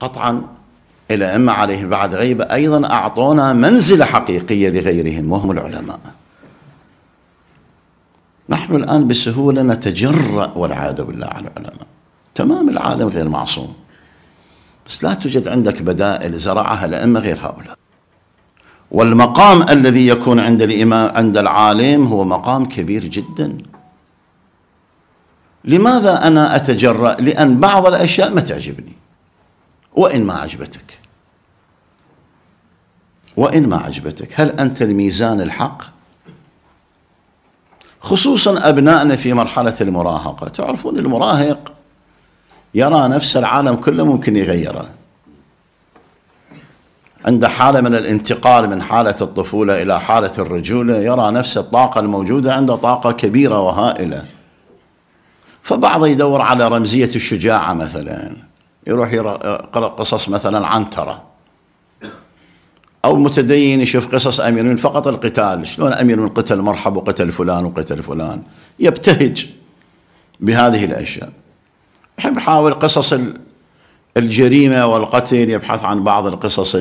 قطعا الأئمة عليه بعد غيبة أيضا أعطونا منزلة حقيقية لغيرهم وهم العلماء. نحن الآن بسهولة نتجرأ والعياذ بالله على العلماء. تمام العالم غير معصوم. بس لا توجد عندك بدائل زرعها الأئمة غير هؤلاء. والمقام الذي يكون عند الإمام عند العالم هو مقام كبير جدا. لماذا أنا أتجرأ؟ لأن بعض الأشياء ما تعجبني. وإن ما عجبتك. وإن ما عجبتك. هل أنت الميزان الحق؟ خصوصا أبنائنا في مرحلة المراهقة. تعرفون المراهق يرى نفس العالم كله ممكن يغيره. عند حالة من الانتقال من حالة الطفولة إلى حالة الرجولة يرى نفس الطاقة الموجودة عنده طاقة كبيرة وهائلة. فبعض يدور على رمزية الشجاعة مثلا. يروح يقرأ قصص مثلا عنترة أو متدين يشوف قصص أمير من فقط القتال. شلون أمير من قتل مرحب وقتل فلان وقتل فلان؟ يبتهج بهذه الأشياء. يحب يحاول قصص الجريمة والقتل يبحث عن بعض القصص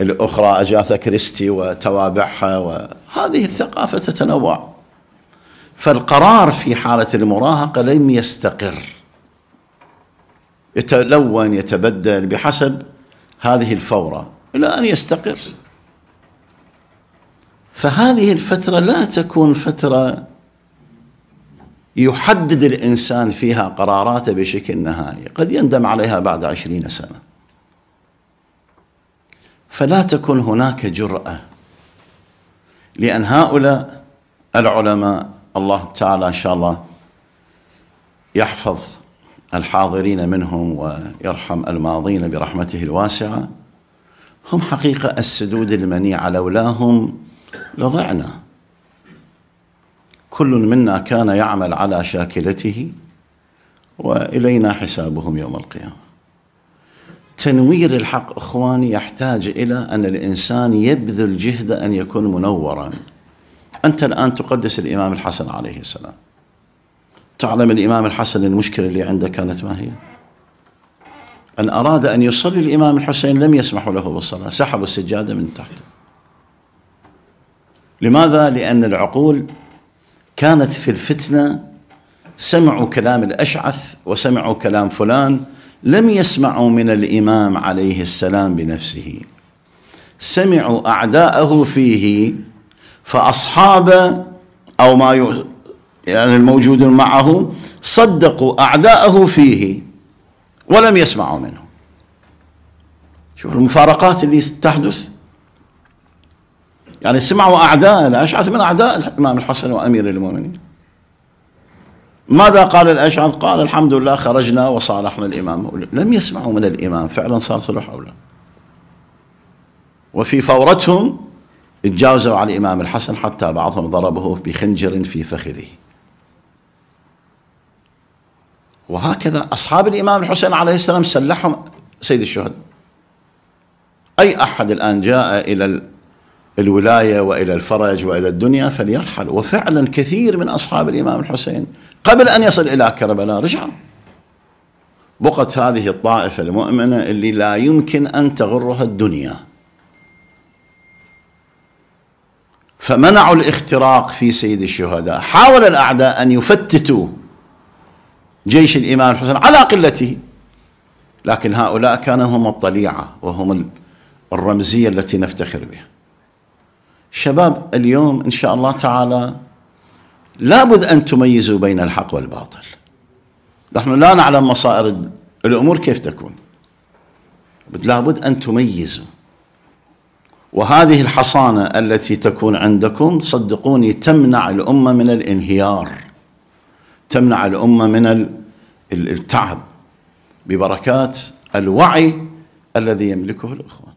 الأخرى أجاثا كريستي وتوابعها وهذه الثقافة تتنوع. فالقرار في حالة المراهقة لم يستقر. يتلون يتبدل بحسب هذه الفورة إلى أن يستقر. فهذه الفترة لا تكون فترة يحدد الإنسان فيها قراراته بشكل نهائي. قد يندم عليها بعد عشرين سنة. فلا تكن هناك جرأة لأن هؤلاء العلماء الله تعالى إن شاء الله يحفظ الحاضرين منهم ويرحم الماضين برحمته الواسعة هم حقيقة السدود المنيعة لولاهم لضعنا. كل منا كان يعمل على شاكلته وإلينا حسابهم يوم القيامة. تنوير الحق اخواني يحتاج إلى أن الإنسان يبذل جهد أن يكون منورا. أنت الآن تقدس الإمام الحسن عليه السلام. تعلم الإمام الحسن المشكلة اللي عنده كانت ما هي؟ أن أراد أن يصلي الإمام الحسين لم يسمحوا له بالصلاة سحبوا السجادة من تحت لماذا؟ لأن العقول كانت في الفتنة سمعوا كلام الأشعث وسمعوا كلام فلان لم يسمعوا من الإمام عليه السلام بنفسه سمعوا أعداءه فيه فاصحاب أو ما يعني الموجودون معه صدقوا أعداءه فيه ولم يسمعوا منه. شوف المفارقات اللي تحدث. يعني سمعوا أعداء الأشعث من أعداء الإمام الحسن وأمير المؤمنين. ماذا قال الأشعث؟ قال الحمد لله خرجنا وصالحنا الإمام. لم يسمعوا من الإمام. فعلا صار صلح أولى وفي فورتهم تجاوزوا على الإمام الحسن حتى بعضهم ضربه بخنجر في فخذه. وهكذا أصحاب الإمام الحسين عليه السلام سلحهم سيد الشهداء أي أحد الآن جاء إلى الولاية وإلى الفرج وإلى الدنيا فليرحل. وفعلا كثير من أصحاب الإمام الحسين. قبل أن يصل إلى كربلاء رجعوا. بقت هذه الطائفة المؤمنة اللي لا يمكن أن تغرها الدنيا. فمنعوا الاختراق في سيد الشهداء. حاول الأعداء أن يفتتوا جيش الإمام الحسين على قلته. لكن هؤلاء كانوا هم الطليعة وهم الرمزية التي نفتخر بها. شباب اليوم إن شاء الله تعالى لابد أن تميزوا بين الحق والباطل. نحن لا نعلم مصائر الأمور كيف تكون. لابد أن تميزوا. وهذه الحصانة التي تكون عندكم صدقوني تمنع الأمة من الانهيار. تمنع الأمة من التعب ببركات الوعي الذي يملكه الإخوان.